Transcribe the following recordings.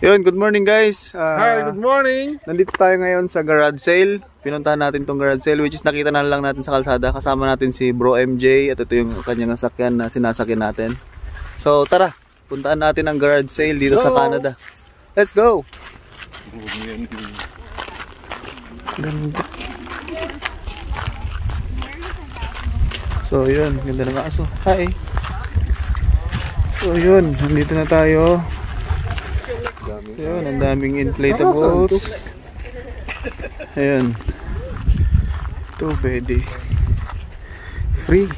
Yun, good morning guys. Ah, Hi, good morning. Nandito tayo ngayon sa garage sale. Pinuntahan natin tong garage sale which is nakita na lang natin sa kalsada. Kasama natin si Bro MJ at ito yung kanyang sasakyan na sinasakyan natin. So tara, puntaan natin ang garage sale dito sa Go! Canada. Let's go! Ganda. So yun, ganda ng aso. Hi! So yun, nandito na tayo. Ayun, ang daming inflatables. Ayun. Ito pwede. Free.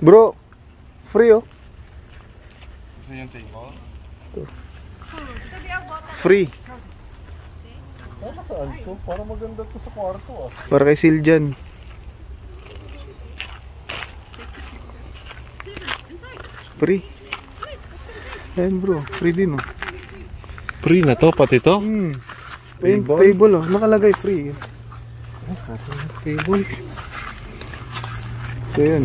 Bro, free oh. Gusto yung table? Free. Ano saan to? Para maganda to sa kwarto ah. Para kay Siljan. Free. Ayun bro, free din oh. Free na to, pati to? Hmm. Ayun, table oh, nakalagay free. Table. So yun.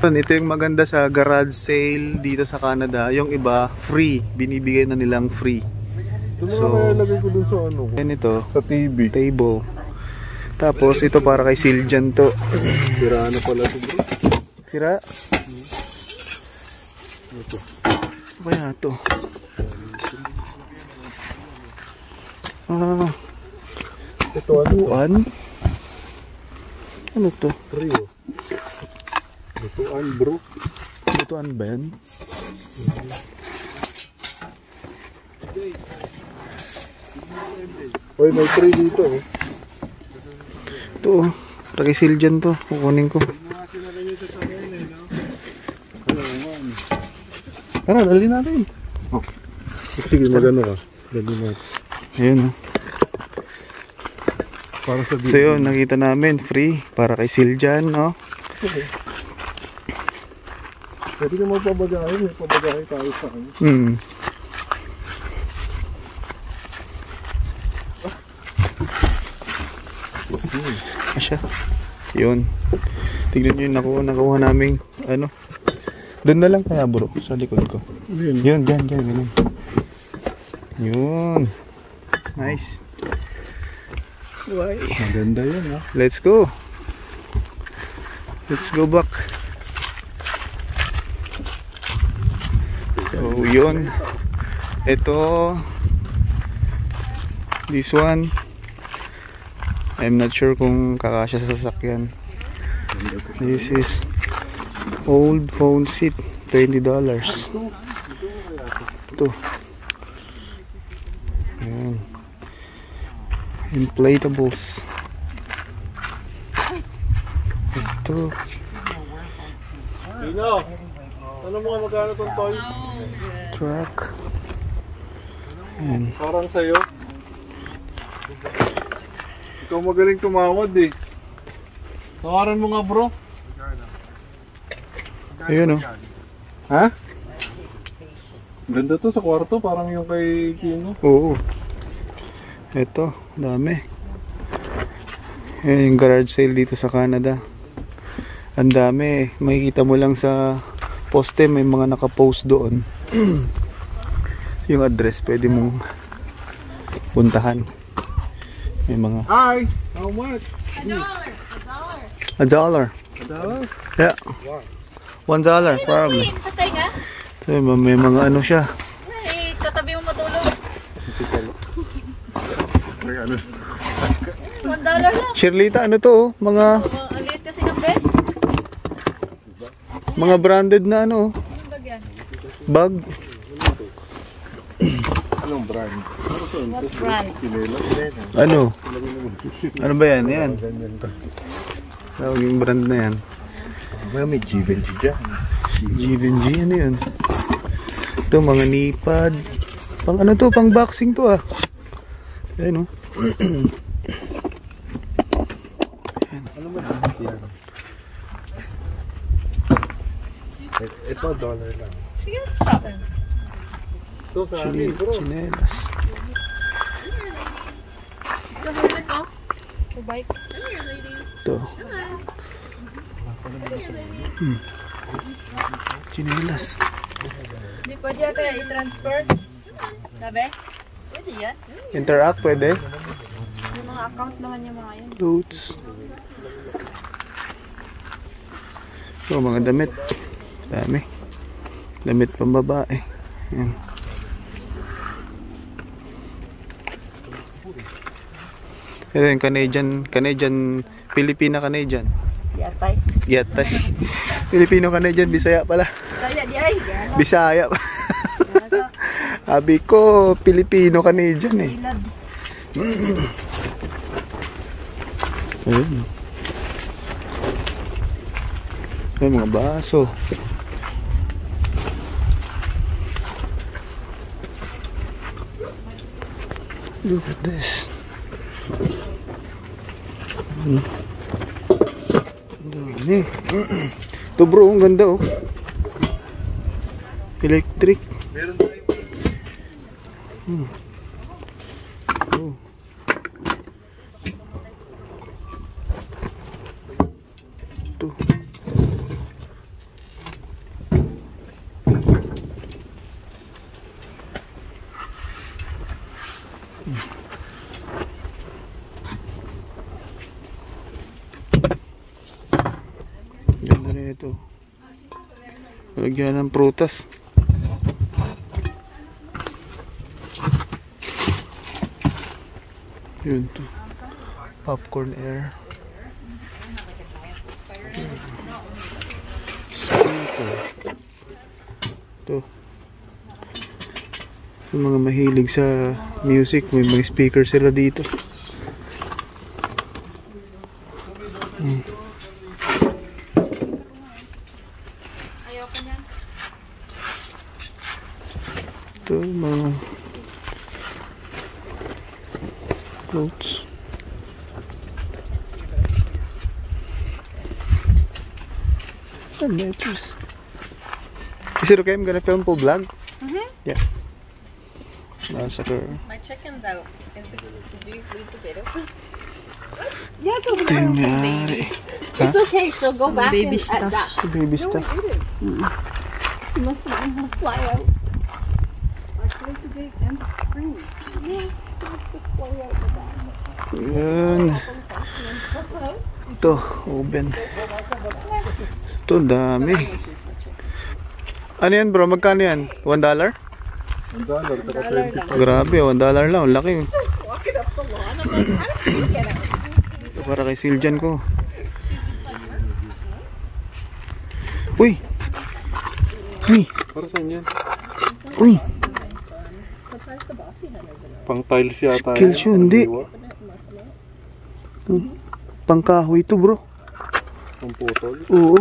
Ito yung maganda sa garage sale dito sa Canada. Yung iba, free. Binibigay na nilang free. Ito So- so, nalagay ko dun sa ano ko. Yan ito, Sa TV. table. Tapos ito para kay Siljan to. Sira na pala ito bro. Sira. Ito. Ano Kaya to. Ah, Ito ano? tuan? Ano to? Free oh. Lutuan bro. Tuan ba yan? Hoy, may free dito oh. Ito oh. Kay Siljan to. Kukunin ko. Tara, dali natin. Sige, magano ka. Dali natin. Ayun oh. Para sa So yun, nakita namin. Free. Para kay Siljan, no? Pwede ka magpabagahe. May pabagahe tayo sa ano. Hmm. Asya. Yun. Tignan nyo yung nakuha, nakuha namin, ano. Doon na lang kaya bro, sa likod ko. Yun. Yun, dyan, dyan, ganun. Yun. Nice. Why? Maganda yan ah. Let's go. Let's go back. So, yun. Ito. This one. I'm not sure kung kakasya sa sasakyan. This is old phone seat. $20. Ito. Ayan. Inflatables. Ito. Dino, ano mo magkano tong toy? Truck. Ayan. Parang sa'yo. Ikaw magaling tumawad eh. Tawaran mo nga bro. Ayun oh. Ha? Ganda to sa kwarto, parang yung kay Kino. Oo. Ito, dami. Ayan yung garage sale dito sa Canada. Ang dami. Makikita mo lang sa poste, may mga nakapost doon. yung address, pwede mong puntahan. May mga... Hi! How much? A dollar. A dollar? Yeah. One dollar, probably. Sa tenga? So, may mga ano siya. Ay, katabi mo matulog. Ay, ano? One dollar lang. Shirlita, ano to? oh? Mga ang liit kasi ng bed. mga branded na ano, oh. Anong bag yan? bag. Anong brand? What brand? Ano? Ano ba yan? Yan. Tawag yung brand na yan. Well, may Givenchy dyan. Givenchy, ano yun? Ito, mga nipad. Pang ano to? Pang boxing to ah. Ayan oh. Ano ba yan? Ito, dollar lang. Sige, let's shop then. Ito sa amin, bro. chinelas. Ito, helmet ko. Sa bike. Lady. Ito. Hmm. Chinelas. Hindi pwede yata i-transfer. Sabi? Pwede yan. Interact, pwede. Yung mga account naman yung mga yun. Clothes. So, mga damit. Dami. Damit pang babae. Yan. Ito yung Canadian, Canadian, Filipina Canadian. Yatay. Yatay. Filipino Canadian, Bisaya pala. Kaya di ay. Bisaya pa. Sabi ko, Filipino Canadian eh. Ilad. Ayun. Ay, mga baso. Look at this. Hmm. Ang dami. Ito bro, ang ganda oh. Electric. Hmm. Oh. Ito. Ganda rin ito. Lagyan ng prutas. Yun to. Popcorn air. Speaker. Ito. Yung mga mahilig sa music, may mga speaker sila dito. Ito, yung mga clothes. And letters. Is it okay? I'm gonna film full vlog. Mhm. Yeah. Massacre. My chicken's out. Is the, did you leave the gate open? Yeah, go Ito yung nangyari. It's okay. She'll go back Baby and, stuff. at that. Ito baby stuff. She must have been fly out. Yan. Ito, oven. Ito, dami. Ano yan bro? Magkano yan? One dollar? Ang dollar, taka 20 Grabe, one dollar lang. Ang laki. Ito para kay Siljan ko. Uy! Uy! Para saan yan? Uy! Pang tiles yata Skills yun, hindi. Pangkahoy ito bro. Pang putol? Oo.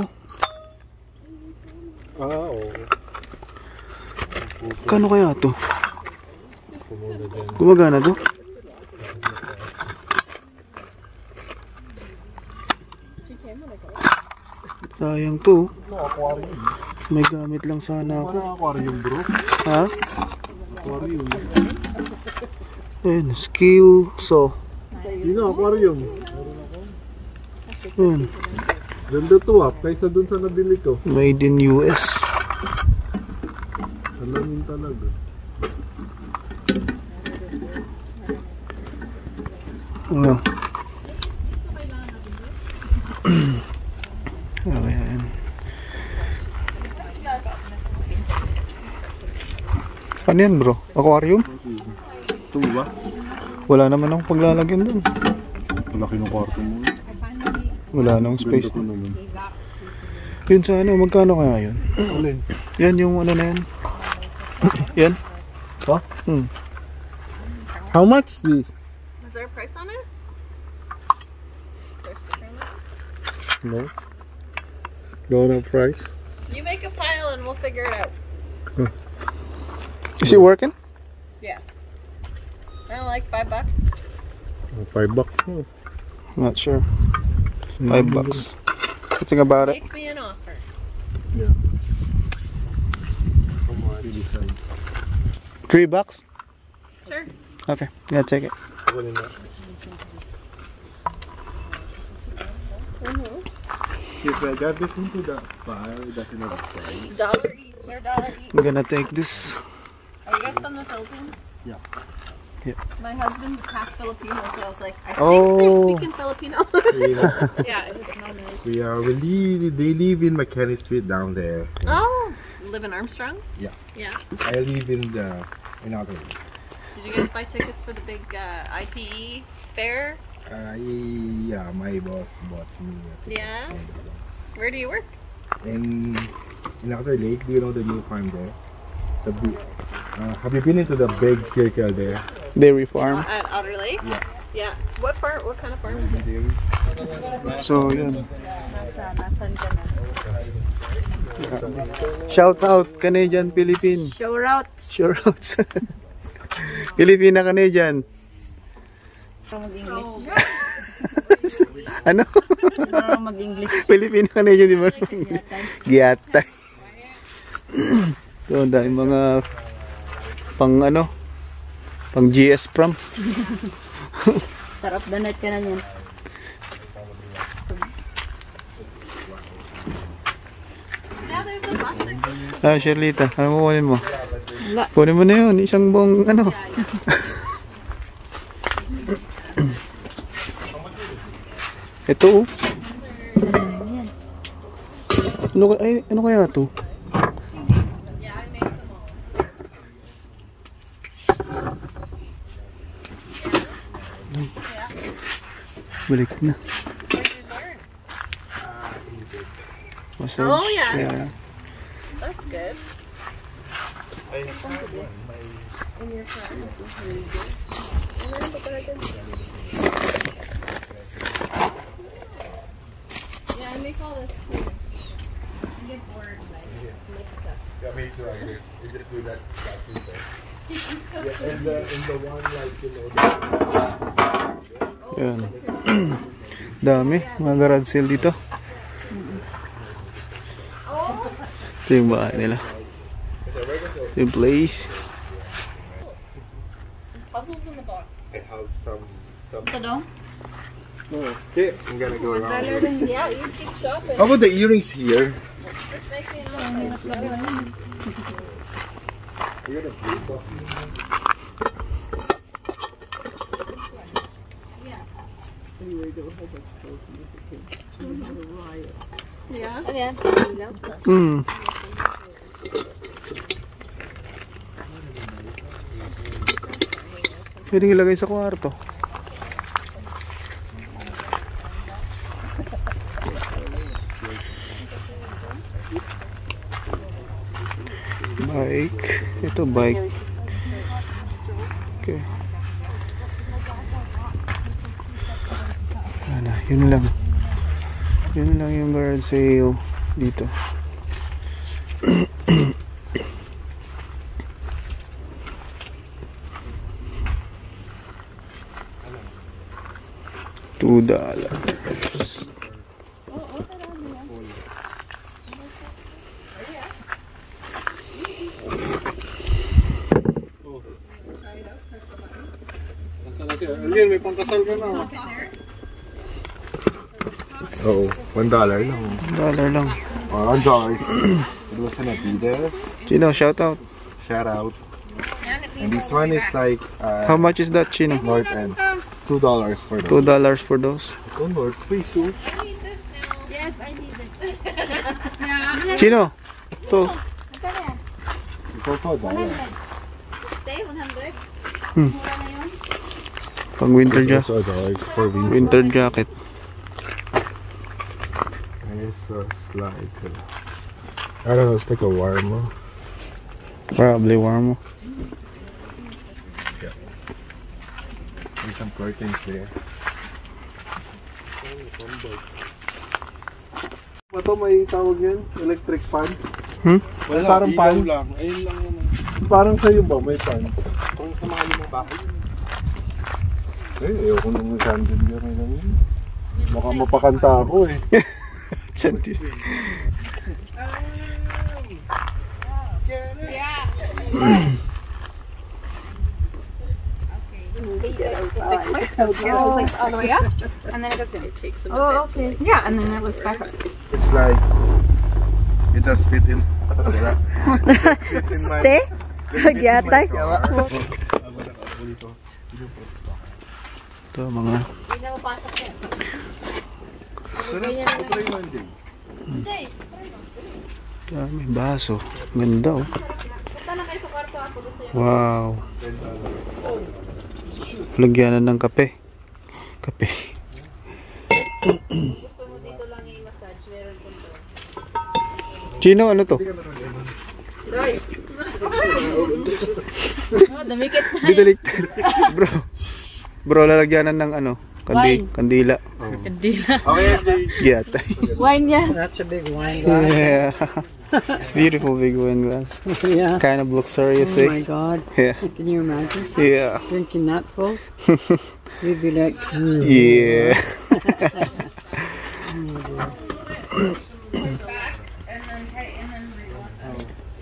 Ah, oo. Kano kaya to? Gumagana to? Sayang to. May gamit lang sana ako. Aquarium bro. Ha? Aquarium. Ayun, skill saw. Yun na, aquarium. Ayun, Ganda to ah, kaysa dun sa nabili ko. made in US. Alamin talaga. Ano? Okay, ayan. Ano yan bro? Aquarium? Ito ba? Wala naman akong paglalagyan dun. Malaki ng kwarto mo. Wala nang space. Ganda ko naman. Yun sa ano, magkano kaya yun? Alin? Yan yung ano na yan. yan? Ha? Hmm. How much is this? Is there a price on it? Sticker on it? No. Don't have price. You make a pile and we'll figure it out. Is it working? Yeah. I don't like five bucks. Five bucks. Not sure. Mm. Five bucks. Think about it. Make me an offer. Yeah. How much? Decide. Three bucks? Sure. Okay, yeah, take it. Wala na. Mm-hmm. If I got this into the file, it doesn't have a price. Dollar each. They're dollar each. I'm gonna take this. Are you guys from the Philippines? Yeah. Yeah. My husband's half Filipino, so I was like, I think Oh. they're speaking Filipino. We, yeah, it was not nice. we are we live, they live in McKinney Street down there. Oh, live in Armstrong? Yeah. Yeah. I live in the in other. Did you guys buy tickets for the big uh, IPE fair? Uh, yeah, my boss bought me. a ticket. Yeah? Where do you work? In in Outer Lake, do you know the new farm there? The big, uh, have you been into the big circle there? Dairy farm. At Outer Lake? Yeah. Yeah. What farm? What kind of farm is it? So, yun. Shout out, Canadian, Philippine. Show out. Shout out. Filipina, Canadian. Mag-English. Ano? Mag-English. Filipina, Canadian, di ba? Giyatay. So, ang dahil mga pang ano, pang GS prom. Sarap donate ka na yan. Ah, Sherlita, ano mo kunin mo? Wala. Kunin mo na yun, isang buong ano. Ito oh. Ano, ka- ay, ano kaya to? Balik na. Massage. Oh, yeah. yeah. That's good. Yeah, I make all this. I get bored when I make stuff. Yeah, me too. I guess we just do that last week. Yeah, and the and the one like you know. The, Yan. Dami, mga garage sale dito. Ito yung bahay nila. Ito yung place. Ito daw? Okay, I'm gonna go around. Yeah, you keep shopping. How about the earrings here? This makes me look Yeah. Ano yan? Mm. Pwede ilagay sa kwarto. bike. Ito bike. Okay. Ano, yun lang. Yun lang yung garage sale dito. $2. Again, may pangkasal ka na. Oo, one dollar lang. Dollar lang. One dollars. It was an Adidas. Chino, shout out. Shout out. And this one is like uh, How much is that, Chino? North End. Two dollars for those. Two dollars for those. Oh, North Face. Oh. Yes, I need it. Chino, to. Magkano yan? It's also a dollar. Stay, 100? Hmm. Pang winter It's jacket. a It's for winter. Winter jacket. And it's just like uh, I don't know. It's like a warmer. Probably warm. There's some curtains there. Ito may tawag yan? Electric fan? Hmm? Wala, parang pan? lang. Ayun lang yun. Parang sa'yo ba may fan? Kung sa mga limang bahay. Eh, ayoko nung chandelier na lang yun. Baka mapakanta ako eh. Santi. It's like all the way up, and then it goes down. It takes a Oh, okay. Yeah, and then it was back up. It's like it does fit in. Stay? Yatay? Mo, Jay. dami baso. Ganda oh. Wow. Lagyanan ng kape. Kape. Chino, ano to? Soy! oh, dumikit na. Bro. Bro, lalagyanan ng ano? Kandi, Wine. kandila. Okay, Jay. Giyata. Wine niya. That's a big wine. yeah. It's beautiful big wine glass. yeah. Kind of luxurious, Oh my eh? God. Yeah. Can you imagine Yeah. drinking that full? You'd be like, hmm. Yeah.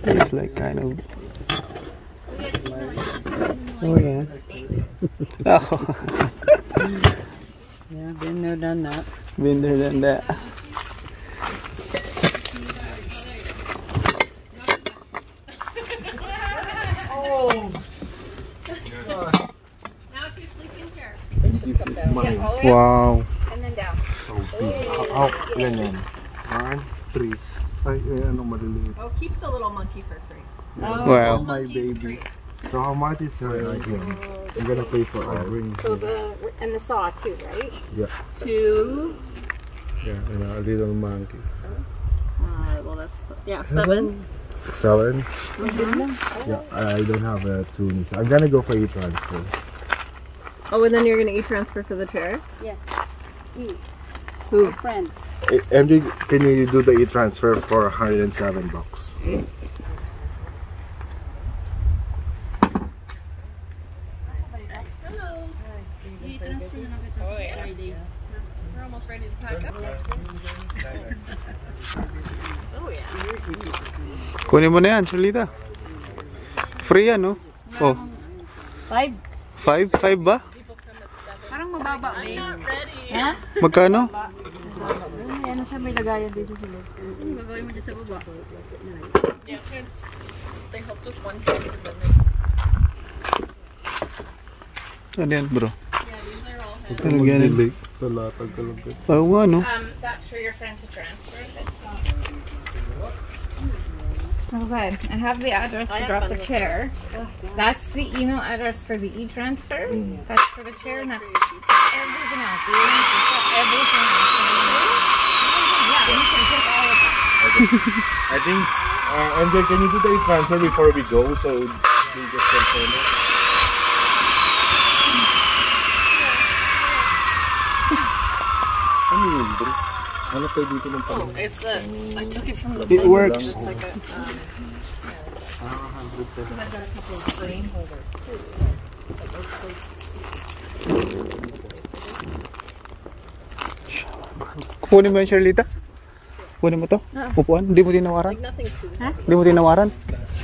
it's like kind of. oh yeah. Oh, Yeah, been there, done that. been there than that. Now it's your sleeping chair. Wow. And then down. So big. How, yan yan. One, three. Ay, eh, ano maliliit. Oh, keep the little monkey for free. Wow. My baby. So how much is uh, again? I'm gonna pay for everything. So the, and the saw too, right? Yeah, Two. yeah, and a little monkey. Uh, well, that's yeah, seven. Seven? Yeah, I don't have a tunis. I'm gonna go for e-transfer. Oh, and then you're gonna e-transfer for the chair. Yes. E. Who? Friend. Eh, MJ, can you do the e-transfer for 107 bucks? Ready to pack up. Oh yeah. Kunin mo na yan, Charlita. Free yan, no? Oh. Five. Five? Five ba? Parang mababa. I'm not ready. Magkano? Ano siya, may lagayan dito. Ano gagawin mo dyan sa baba? Yeah, they helped us one Ano yan, bro? yeah, these are all lang. Oo nga, no? Um, that's for your friend to transfer. Okay, I have the address to drop the chair. That's the email address for the e-transfer. That's for the chair, and that's everything else. The link is for everything else. Yeah, you can take all of that. I think, uh, MJ, can you do the e-transfer before we go so we get confirm yun, bro? Ano tayo dito ng pala? It's a, I took it from the It works. It's like a, um, Kunin mo yan, Charlita? Kunin mo to? Upuan? Hindi mo tinawaran? nothing to Hindi mo tinawaran?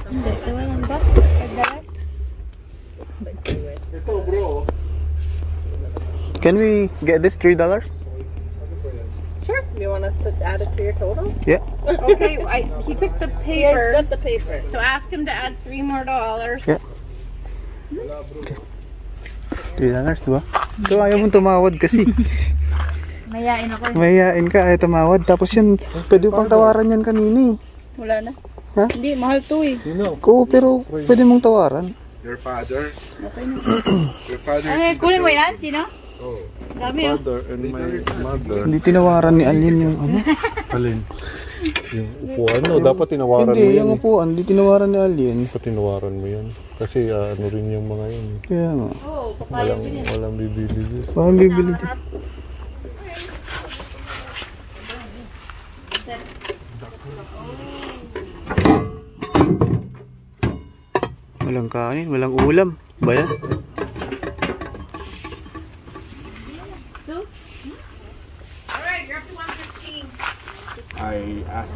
Hindi, tawanan ba? Pagdalas? Ito, bro. Can we get this $3? Sure. You want us to add it to your total? Yeah. Okay, I, he took the Yeah, it's paper, got the paper. so ask him to add three more dollars. $3, diba? So, ayaw mong tumawad kasi. Mayain ako. Mayayain ka, ayaw tumawad. Tapos yan, pwede mo pang tawaran yan kanini. Wala na. Ha? Hindi, mahal to eh. Sino? Oo, pero pwede mong tawaran. Your father? Your father Ay, kunin mo yan, Chino? Oh. Dami oh. Father and my mother. Hindi tinawaran ni Alin yung ano. Alin? Yung upuan, no? Dapat tinawaran mo Hindi, yan. yung eh. upuan, hindi tinawaran ni Alin. Dapat tinawaran mo yan. Kasi ah, ano rin yung mga yun. Kaya nga. Walang, walang bibili dyan. Parang bibili dyan. Walang kanin, walang ulam. Ba yan?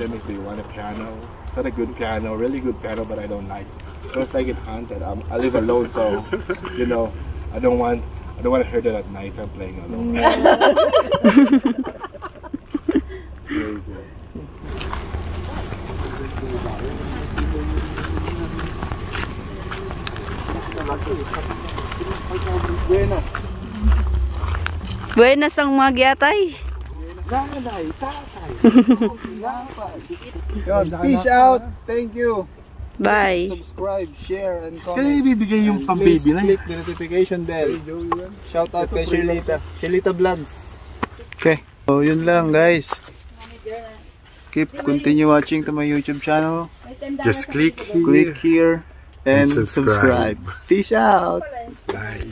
academically want a piano. It's not a good piano, really good piano, but I don't like it. It's like it haunted. I'm, I live alone, so you know, I don't want I don't want to hear that at night. I'm playing alone. Mm. Buenas ang mga giyatay. Buenas. Peace out. Thank you. Bye. Subscribe, share, and Kaya comment. ibibigay yung Please pang-baby na click the notification bell. Shout out kay Shirlita. Shirlita Vlogs. Okay. So, yun lang guys. Keep continue watching to my YouTube channel. Just click Click here and, And subscribe. subscribe. Peace out. Bye.